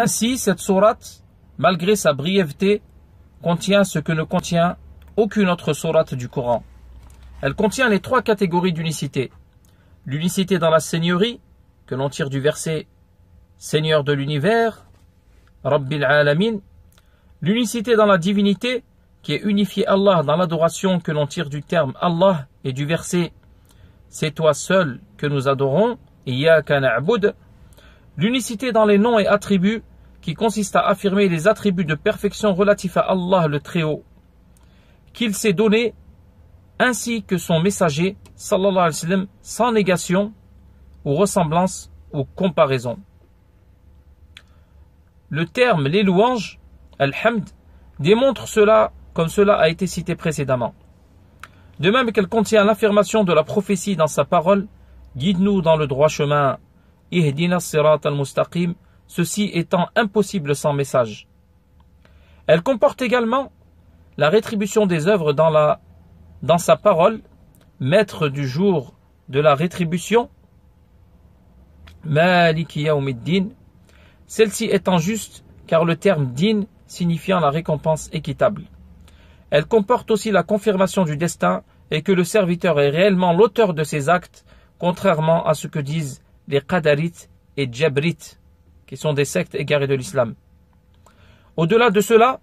Ainsi, cette sourate, malgré sa brièveté, contient ce que ne contient aucune autre sourate du Coran. Elle contient les trois catégories d'unicité. L'unicité dans la seigneurie, que l'on tire du verset Seigneur de l'univers, Rabbil Alamin. L'unicité dans la divinité, qui est unifié Allah dans l'adoration que l'on tire du terme Allah et du verset C'est toi seul que nous adorons, L'unicité dans les noms et attributs, qui consiste à affirmer les attributs de perfection relatifs à Allah le Très-Haut, qu'il s'est donné, ainsi que son messager, sallallahu alayhi wa sans négation, ou ressemblance, ou comparaison. Le terme les louanges, al-hamd, démontre cela comme cela a été cité précédemment. De même qu'elle contient l'affirmation de la prophétie dans sa parole, guide-nous dans le droit chemin, sirat al-mustaqim, ceci étant impossible sans message. Elle comporte également la rétribution des œuvres dans, sa parole, maître du jour de la rétribution, celle-ci étant juste car le terme din signifiant la récompense équitable. Elle comporte aussi la confirmation du destin et que le serviteur est réellement l'auteur de ses actes, contrairement à ce que disent les Qadarites et Djabrites, qui sont des sectes égarées de l'islam. Au-delà de cela,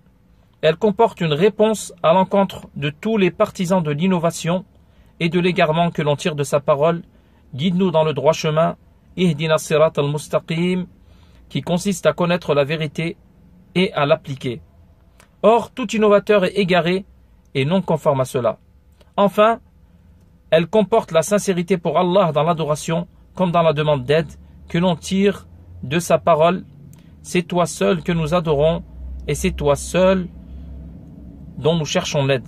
elle comporte une réponse à l'encontre de tous les partisans de l'innovation et de l'égarement que l'on tire de sa parole. Guide-nous dans le droit chemin, al-mustaqim, qui consiste à connaître la vérité et à l'appliquer. Or, tout innovateur est égaré et non conforme à cela. Enfin, elle comporte la sincérité pour Allah dans l'adoration comme dans la demande d'aide que l'on tire de sa parole. C'est toi seul que nous adorons et c'est toi seul dont nous cherchons l'aide.